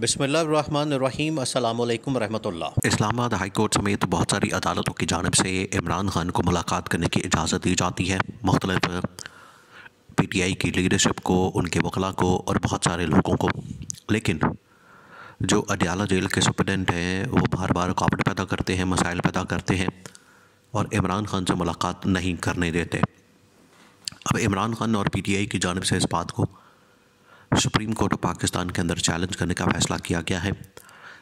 बिसमीम रहमतुल्लाह। Islamabad high court समेत बहुत सारी अदालतों की जानब से इमरान खान को मुलाकात करने की इजाज़त दी जाती है। मुख्तलिफ़ पी टी आई की लीडरशिप को, उनके वकला को और बहुत सारे लोगों को। लेकिन जो अडयाला जेल के सुप्रेंडेंट हैं, वो बार बार रुकावट पैदा करते हैं, मसाइल पैदा करते हैं और इमरान खान से मुलाकात नहीं करने देते। अब इमरान खान और पी टी आई की जानब से इस बात को सुप्रीम कोर्ट ऑफ़ पाकिस्तान के अंदर चैलेंज करने का फ़ैसला किया गया है।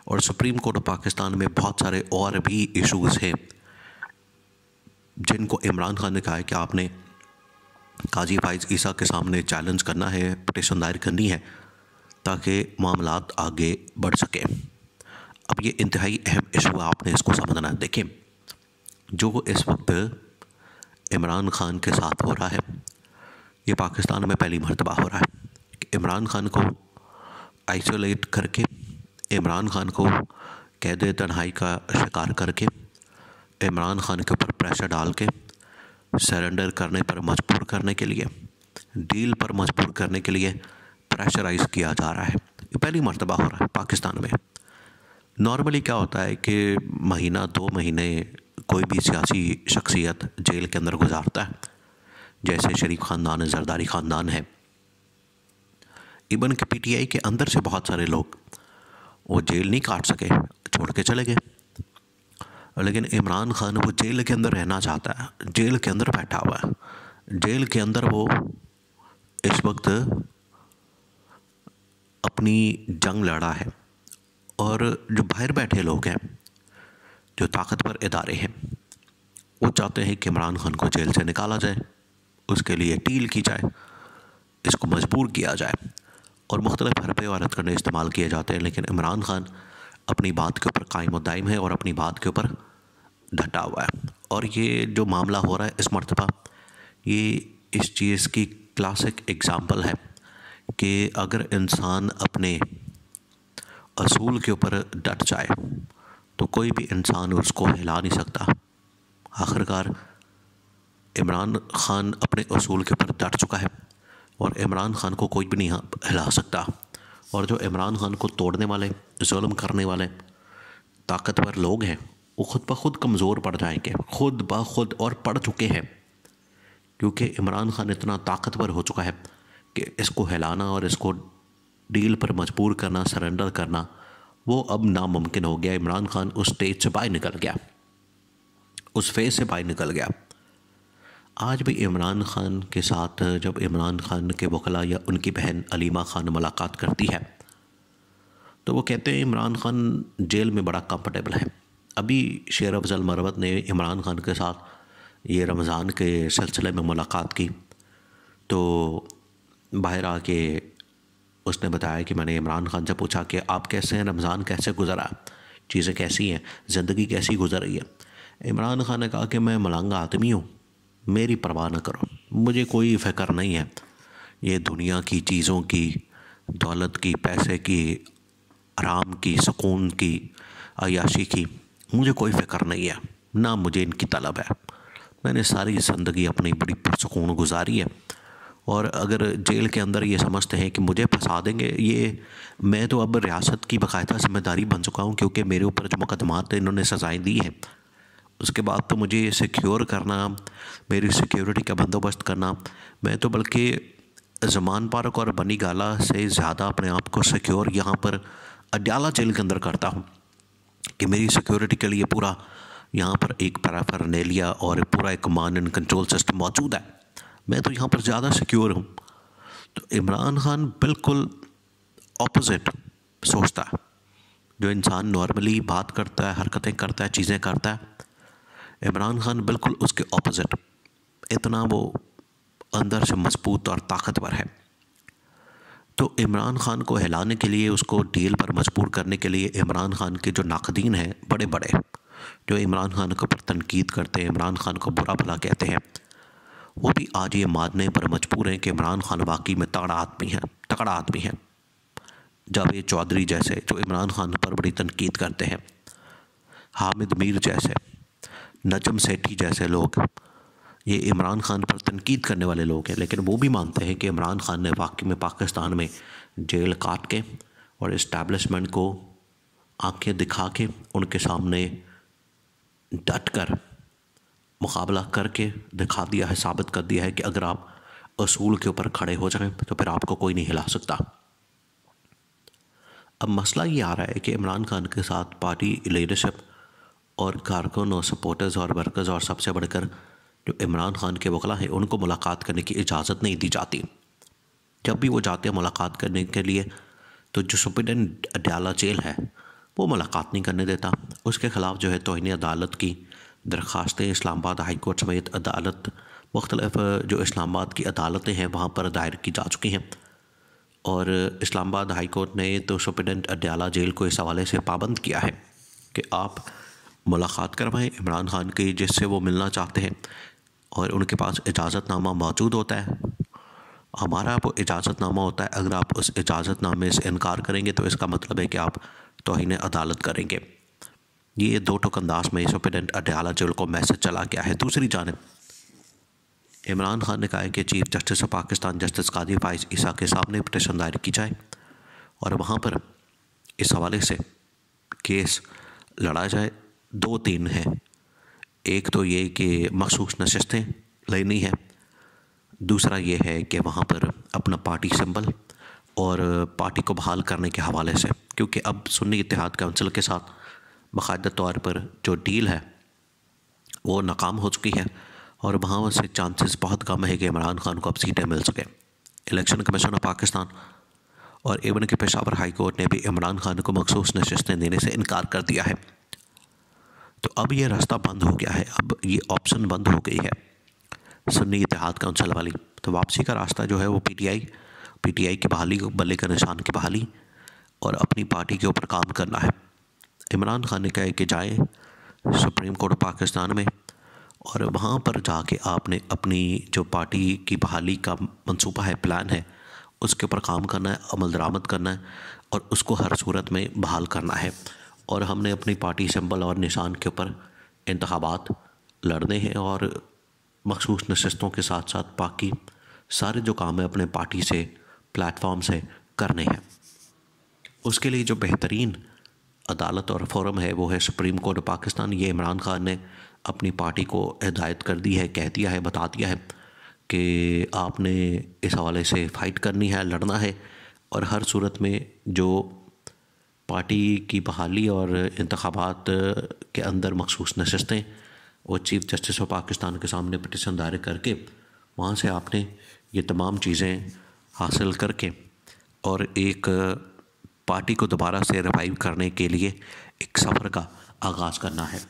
और सुप्रीम कोर्ट ऑफ़ पाकिस्तान में बहुत सारे और भी इश्यूज़ हैं। जिनको इमरान खान ने कहा है कि आपने काजी फाइज ईसा के सामने चैलेंज करना है पटिशन दायर करनी है, ताकि मामला आगे बढ़ सके। अब ये इंतहाई अहम इशू है आपने इसको समझना है। देखें जो इस वक्त इमरान खान के साथ हो रहा है, ये पाकिस्तान में पहली मरतबा हो रहा है। इमरान खान को आइसोलेट करके, इमरान खान को कैद तन्हाई का शिकार करके, इमरान खान के ऊपर प्रेशर डाल के सरेंडर करने पर मजबूर करने के लिए डील पर मजबूर करने के लिए प्रेशराइज किया जा रहा है। ये पहली मरतबा हो रहा है पाकिस्तान में। नॉर्मली क्या होता है कि महीना, दो महीने कोई भी सियासी शख्सियत जेल के अंदर गुजारता है। जैसे शरीफ ख़ानदान, जरदारी ख़ानदान है। इवन के पीटीआई के अंदर से बहुत सारे लोग वो जेल नहीं काट सके, छोड़ के चले गए। लेकिन इमरान खान वो जेल के अंदर रहना चाहता है, जेल के अंदर बैठा हुआ है। जेल के अंदर वो इस वक्त अपनी जंग लड़ा है और जो बाहर बैठे लोग हैं, जो ताकतवर इदारे हैं, वो चाहते हैं कि इमरान खान को जेल से निकाला जाए, उसके लिए डील की जाए, इसको मजबूर किया जाए। और मुख्तलिफ़ हरबे और हथकंडे इस्तेमाल किए जाते हैं, लेकिन इमरान खान अपनी बात के ऊपर कायम दायम है और अपनी बात के ऊपर डटा हुआ है। और ये जो मामला हो रहा है इस मरतबा, ये इस चीज़ की क्लासिक एग्ज़ाम्पल है कि अगर इंसान अपने असूल के ऊपर डट जाए तो कोई भी इंसान उसको हिला नहीं सकता। आखिरकार इमरान खान अपने असूल के ऊपर डट चुका है। और इमरान खान को कोई भी नहीं हिला सकता। और जो इमरान खान को तोड़ने वाले, जुल्म करने वाले, ताकतवर लोग हैं, वो ख़ुद ब खुद कमज़ोर पड़ जाएँगे। खुद ब खुद और पड़ चुके हैं। क्योंकि इमरान खान इतना ताकतवर हो चुका है कि इसको हिलाना और इसको डील पर मजबूर करना, सरेंडर करना, वो अब नामुमकिन हो गया। इमरान खान उस स्टेज से बाहर निकल गया। उस फ़ेज़ से बाहर निकल गया। आज भी इमरान ख़ान के साथ, जब इमरान ख़ान के वकला या उनकी बहन अलीमा ख़ान मुलाकात करती है तो वो कहते हैं, इमरान ख़ान जेल में बड़ा कंफर्टेबल है। अभी शेर अफजल मरवत ने इमरान ख़ान के साथ ये रमज़ान के सिलसिले में मुलाकात की। तो बाहर आके उसने बताया कि मैंने इमरान ख़ान से पूछा कि आप कैसे हैं, रमज़ान कैसे गुजरा? चीज़ें कैसी हैं? ज़िंदगी कैसी गुजर रही है? इमरान ख़ान ने कहा कि मैं मलंगा आदमी हूँ। मेरी परवाह न करो। मुझे कोई फ़िक्र नहीं है। ये दुनिया की चीज़ों की, दौलत की, पैसे की, आराम की, सुकून की अयाशी की, मुझे कोई फ़िक्र नहीं है। ना मुझे इनकी तलब है। मैंने सारी ज़िंदगी अपनी बड़ी पुरसकून गुजारी है। और अगर जेल के अंदर ये समझते हैं कि मुझे फंसा देंगे, ये मैं तो अब रियासत की बाकायदा ज़िम्मेदारी बन चुका हूँ, क्योंकि मेरे ऊपर जो मुकदमात इन्होंने सज़ाएँ दी हैं उसके बाद तो मुझे ये सिक्योर करना, मेरी सिक्योरिटी का बंदोबस्त करना। मैं तो बल्कि जमान पार्क और बनी गाला से ज़्यादा अपने आप को सिक्योर यहाँ पर अड्याला जेल के अंदर करता हूँ कि मेरी सिक्योरिटी के लिए पूरा यहाँ पर एक पैराफरनेलिया और पूरा एक कमांड एंड कंट्रोल सिस्टम मौजूद है। मैं तो यहाँ पर ज़्यादा सिक्योर हूँ। तो इमरान खान बिल्कुल ऑपोजिट सोचता है। जो इंसान नॉर्मली बात करता है, हरकतें करता है, चीज़ें करता है इमरान खान बिल्कुल उसके ऑपोजिट इतना वो अंदर से मज़बूत और ताकतवर है। तो इमरान खान को हिलाने के लिए, उसको डील पर मजबूर करने के लिए इमरान खान के जो नाकदीन हैं, बड़े बड़े, जो इमरान खान के ऊपर तनकीद करते हैं, इमरान खान को बुरा भला कहते हैं, वो भी आज ये मानने पर मजबूर हैं कि इमरान खान वाकई में तगड़ा आदमी है, तगड़ा आदमी है। जावेद चौधरी जैसे, जो इमरान खान पर बड़ी तनकीद करते हैं, हामिद मीर जैसे नजम सेठी जैसे लोग। ये इमरान खान पर तनकीद करने वाले लोग हैं, लेकिन वो भी मानते हैं कि इमरान खान ने वाकई में पाकिस्तान में जेल काट के और इस्टेब्लिशमेंट को आँखें दिखा के उनके सामने डट कर मुकाबला करके दिखा दिया है, साबित कर दिया है कि अगर आप असूल के ऊपर खड़े हो जाएँ तो फिर आपको कोई नहीं हिला सकता। अब मसला ये आ रहा है कि इमरान खान के साथ पार्टी लीडरशिप और कारकुन और सपोर्टर्स और वर्कर्स और सबसे बढ़कर जो इमरान खान के वकला हैं, उनको मुलाकात करने की इजाज़त नहीं दी जाती। जब भी वो जाते हैं मुलाकात करने के लिए तो जो सुप्रिटेंडेंट अडयाला जेल है, वो मुलाकात नहीं करने देता। उसके ख़िलाफ़ जो है तोहनी अदालत की दरख्वास्तें, इस्लामाबाद हाई कोर्ट समेत अदालत, मुख्तलिफ़ जो इस्लामाबाद की अदालतें हैं, वहाँ पर दायर की जा चुकी हैं। और इस्लामाबाद हाई कोर्ट ने तो सुप्रिटेंडेंट अडयाला जेल को इस हवाले से पाबंद किया है कि आप मुलाकात करवाएँ, इमरान खान की, जिससे वो मिलना चाहते हैं। और उनके पास इजाज़तनामा मौजूद होता है। हमारा वो इजाज़तनामा होता है। अगर आप उस इजाज़तनामे से इनकार करेंगे तो इसका मतलब है कि आप तोहन अदालत करेंगे। ये दो टुक अंदाज में सुप्रिटेंडेंट अडयाला जेल को मैसेज चला गया है। दूसरी जानब, इमरान खान ने कहा है कि chief justice of Pakistan justice Qazi Faez Isa के सामने पटिशन दायर की जाए। और वहाँ पर इस हवाले से केस लड़ा जाए। दो तीन हैं। एक तो ये कि मखसूस नशस्तें लेनी है। दूसरा ये है कि वहाँ पर अपना पार्टी सिंबल और पार्टी को बहाल करने के हवाले से, क्योंकि अब सुन्नी इतिहाद काउंसिल के साथ बाकायदा तौर पर जो डील है, वो नाकाम हो चुकी है और वहाँ से चांसेस बहुत कम है कि इमरान खान को अब सीटें मिल सकें। इलेक्शन कमीशन ऑफ़ पाकिस्तान और इवन के पेशावर हाई कोर्ट ने भी इमरान खान को मखसूस नशस्तें देने से इनकार कर दिया है। तो अब ये रास्ता बंद हो गया है। अब ये ऑप्शन बंद हो गई है। सुन्नी इतिहाद काउंसिल वाली तो वापसी का रास्ता जो है वो पीटीआई पीटीआई की बहाली, बल्ले का निशान की बहाली और अपनी पार्टी के ऊपर काम करना है। इमरान खान ने कहा कि जाए सुप्रीम कोर्ट पाकिस्तान में और वहाँ पर जाके आपने अपनी जो पार्टी की बहाली का मंसूबा है प्लान है, उसके ऊपर काम करना है, अमल दरामद करना है और उसको हर सूरत में बहाल करना है। और हमने अपनी पार्टी सिंबल और निशान के ऊपर इंतबात लड़ने हैं और मखसूस नशस्तों के साथ साथ बाकी सारे जो काम है अपने पार्टी से प्लेटफॉर्म से करने हैं। उसके लिए जो बेहतरीन अदालत और फोरम है, वो है सुप्रीम कोर्ट पाकिस्तान ये इमरान खान ने अपनी पार्टी को हिदायत कर दी है, कह दिया है, बता दिया है कि आपने इस हवाले से फ़ाइट करनी है, लड़ना है और हर सूरत में जो पार्टी की बहाली और इंतबात के अंदर मखसूस नशस्तें और चीफ़ जस्टिस ऑफ़ पाकिस्तान के सामने पटिशन दायर करके वहाँ से आपने ये तमाम चीज़ें हासिल करके और एक पार्टी को दोबारा से रिवाइव करने के लिए एक सफ़र का आगाज़ करना है।